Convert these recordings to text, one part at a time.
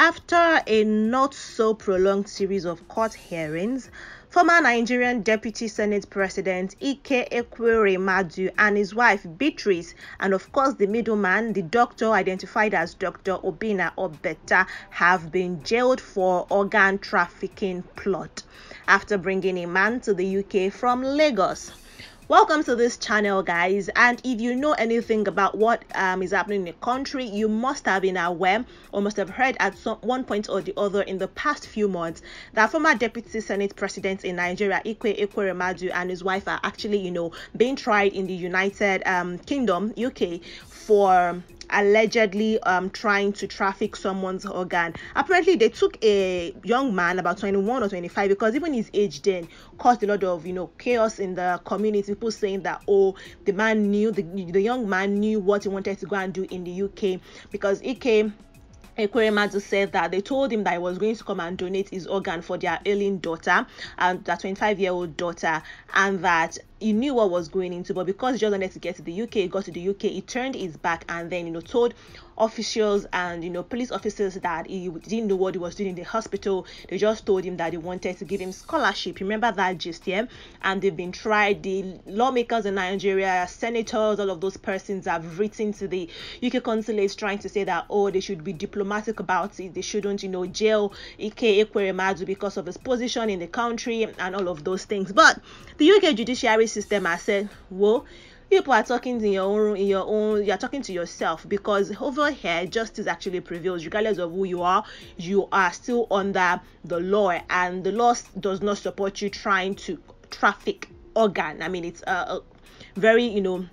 After a not so prolonged series of court hearings, former Nigerian Deputy Senate President Ike Ekweremadu and his wife Beatrice, and of course the middleman, the doctor identified as Dr. Obinna Obeta, have been jailed for organ trafficking plot after bringing a man to the UK from Lagos welcome to this channel guys. And if you know anything about what um, is happening in the country you must have been aware or must have heard at some one point or the other in the past few months that former deputy senate president in nigeria ike ekweremadu and his wife are actually you know being tried in the united um, kingdom uk for allegedly um, trying to traffic someone's organ. Apparently, they took a young man about 21 or 25 because even his age then caused a lot of you know chaos in the community. People saying that oh, the man knew the the young man knew what he wanted to go and do in the UK because he came Ekweremadu said that they told him that he was going to come and donate his organ for their ailing daughter and their 25 year old daughter, and that he knew what was going into, but because he just wanted to get to the UK, he got to the UK, he turned his back and then you know told officials and you know police officers that he didn't know what he was doing in the hospital. They just told him that they wanted to give him scholarship. Remember that just yeah? And they've been tried. The lawmakers in Nigeria, senators, all of those persons have written to the UK consulates trying to say that oh they should be diplomatic about it. They shouldn't you know jail Ike Ekweremadu because of his position in the country and all of those things. But the UK judiciary system has said, well, people are talking in your own in your own you're talking to yourself because over here justice actually prevails. Regardless of who you are you are still under the law and the law does not support you trying to traffic organ. I mean it's a, a very you know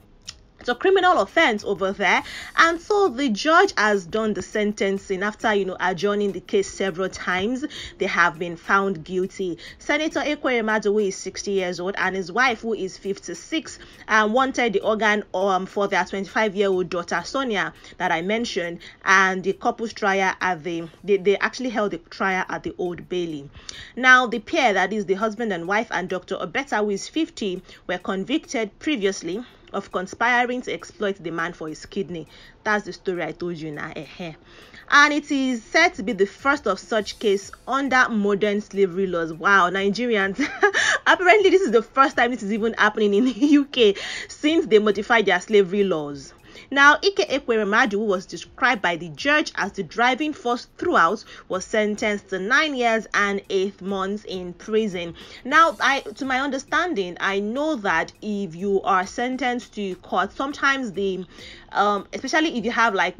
it's a criminal offense over there. And so the judge has done the sentencing after you know adjourning the case several times. They have been found guilty. Senator ekweremadu who is 60 years old and his wife who is 56 um, wanted the organ um, for their 25 year old daughter sonia that i mentioned. And the couple's trial at the they, they actually held the trial at the old bailey. Now the pair that is the husband and wife and dr obeta who is 50 were convicted previously of conspiring to exploit the man for his kidney. That's the story I told you now. And it is said to be the first of such case under modern slavery laws. Wow, Nigerians. Apparently, this is the first time this is even happening in the UK since they modified their slavery laws. Now, Ike Ekweremadu, was described by the judge as the driving force throughout, was sentenced to nine years and eight months in prison. Now, I, to my understanding, I know that if you are sentenced to court, sometimes the um, especially if you have like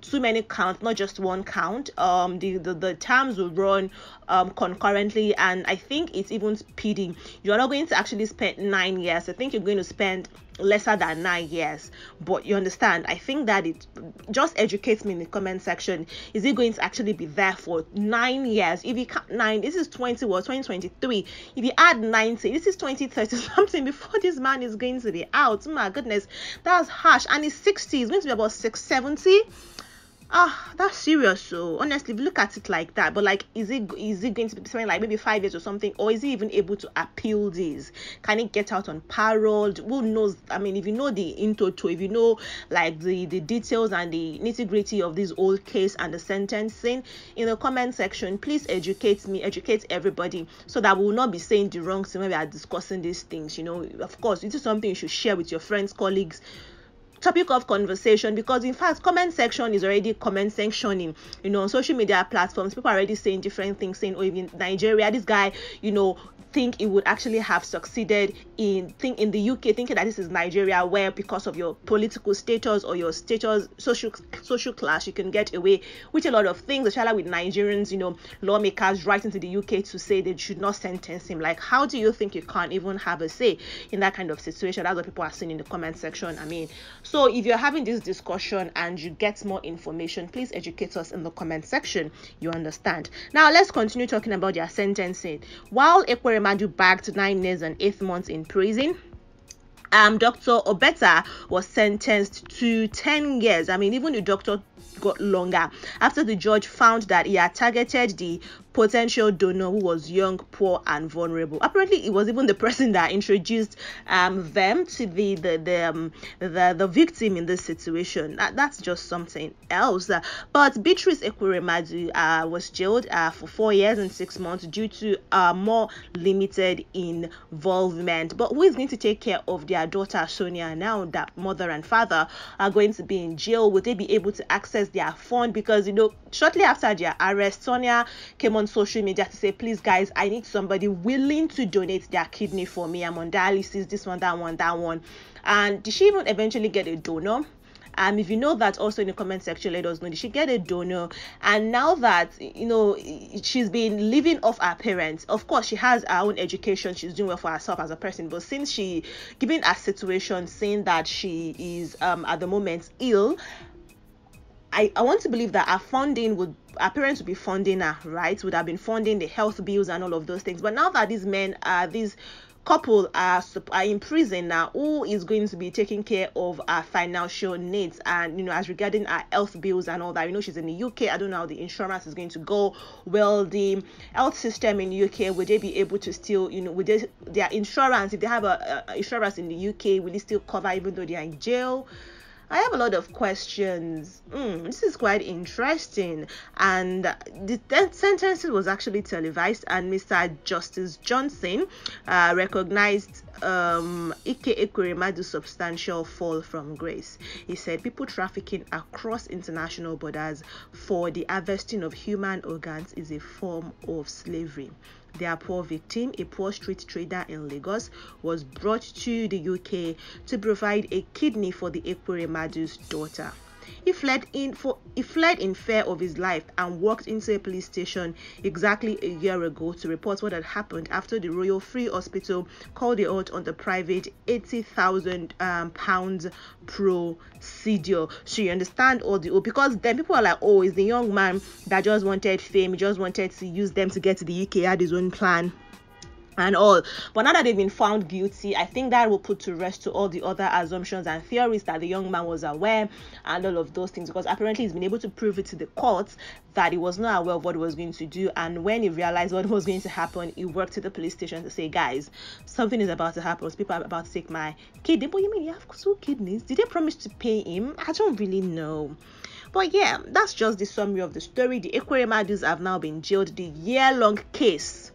too many counts, not just one count, um, the, the, the terms will run um, concurrently, and I think it's even speeding. You are not going to actually spend nine years. I think you're going to spend lesser than nine years. But you understand i think that it just educates me in the comment section is it going to actually be there for nine years? If you count nine this is 20 or 2023 if you add 90 this is 2030 something before this man is going to be out. My goodness that's harsh. And he's 60 he's going to be about 670 ah that's serious so honestly if you look at it like that but like is it is it going to be something like maybe five years or something or is he even able to appeal this? Can he get out on parole? Who knows? I mean if you know the into to if you know like the the details and the nitty-gritty of this old case and the sentencing in the comment section please educate me educate everybody so that we will not be saying the wrong thing when we are discussing these things you know? Of course this is something you should share with your friends colleagues topic of conversation because in fact comment section is already comment sectioning you know on social media platforms. People are already saying different things saying oh even nigeria this guy you know think it would actually have succeeded in think in the UK thinking that this is Nigeria where because of your political status or your status social social class you can get away with a lot of things especially with Nigerians you know lawmakers writing to the UK to say they should not sentence him. Like how do you think you can't even have a say in that kind of situation? That's what people are saying in the comment section I mean. So if you're having this discussion and you get more information please educate us in the comment section. You understand. Now let's continue talking about their sentencing. While Ekwere Madu to nine years and eight months in prison um, Dr. Obeta was sentenced to 10 years. I mean, even the doctor got longer after the judge found that he had targeted the potential donor who was young, poor, and vulnerable. Apparently, it was even the person that introduced um, them to the the the, um, the the victim in this situation. That, that's just something else. But Beatrice Ekweremadu uh, was jailed uh, for four years and six months due to uh, more limited involvement. But who is going to take care of their daughter Sonia now that mother and father are going to be in jail? Would they be able to access their fund? Because you know, shortly after their arrest, Sonia came on social media to say, please guys, I need somebody willing to donate their kidney for me. I'm on dialysis, this one, that one, that one. And did she even eventually get a donor? Um, if you know that, also in the comment section, let us know. Did she get a donor? And now that you know she's been living off her parents, of course she has her own education. She's doing well for herself as a person. But since she, given a situation, saying that she is um at the moment ill, I, I want to believe that our funding would our parents would be funding her right? Would have been funding the health bills and all of those things. But now that these men are these couple are, are in prison now who is going to be taking care of our financial needs? And you know as regarding our health bills and all that you know she's in the uk i don't know how the insurance is going to go. Well the health system in uk would they be able to still you know with their insurance if they have a, a insurance in the uk will it still cover even though they are in jail I have a lot of questions. Mm, this is quite interesting. And the sentence was actually televised, and Mr. Justice Johnson uh, recognized um, Ike Ekweremadu's substantial fall from grace. He said people trafficking across international borders for the harvesting of human organs is a form of slavery. Their poor victim, a poor street trader in Lagos, was brought to the UK to provide a kidney for the Ekweremadu's daughter. He fled in for he fled in fear of his life and walked into a police station exactly a year ago to report what had happened after the Royal Free Hospital called it out on the private 80,000 um, pounds procedure. So you understand all the because then people are like, oh, it's the young man that just wanted fame, he just wanted to use them to get to the UK, had his own plan and all. But now that they've been found guilty, I think that will put to rest to all the other assumptions and theories that the young man was aware and all of those things because apparently he's been able to prove it to the courts that he was not aware of what he was going to do. And when he realized what was going to happen, he worked to the police station to say, guys, something is about to happen. People are about to take my kidney. But you mean you have two kidneys? Did they promise to pay him? I don't really know. But yeah, that's just the summary of the story. The aquarium Ekweremadus have now been jailed. The year long case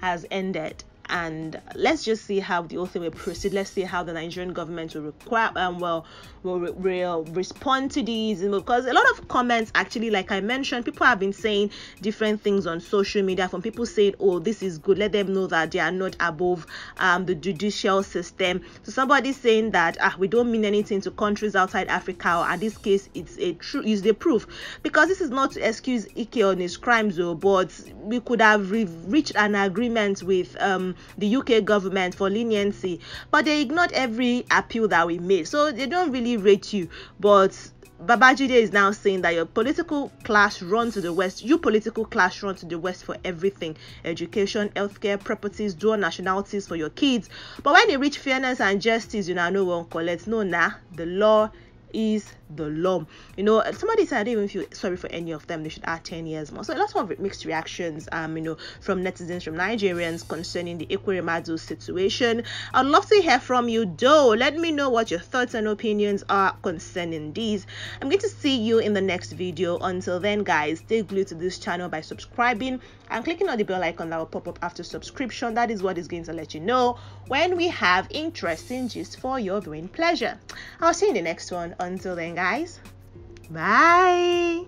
has ended and let's just see how the whole thing will proceed. Let's see how the Nigerian government will require um well will, will respond to these because a lot of comments actually, like I mentioned, people have been saying different things on social media. From people saying, "Oh, this is good," let them know that they are not above um the judicial system. So somebody saying that ah we don't mean anything to countries outside Africa, or in this case, it's a true is the proof because this is not to excuse Ike on his crimes, though, but we could have re- reached an agreement with um the UK government for leniency, but they ignored every appeal that we made. So they don't really rate you. But Babajide is now saying that your political class run to the west, you political class run to the west for everything education, healthcare, properties, dual nationalities for your kids. But when they reach fairness and justice, you know, no one collects. No, nah, the law is the law. You know, somebody said I don't even feel sorry for any of them. They should add 10 years more. So a lot of mixed reactions, um, you know, from netizens, from Nigerians concerning the Ekweremadu situation. I'd love to hear from you though. Let me know what your thoughts and opinions are concerning these. I'm going to see you in the next video. Until then, guys, stay glued to this channel by subscribing and clicking on the bell icon that will pop up after subscription. That is what is going to let you know when we have interesting gist for your viewing pleasure. I'll see you in the next one. Until then, guys, bye.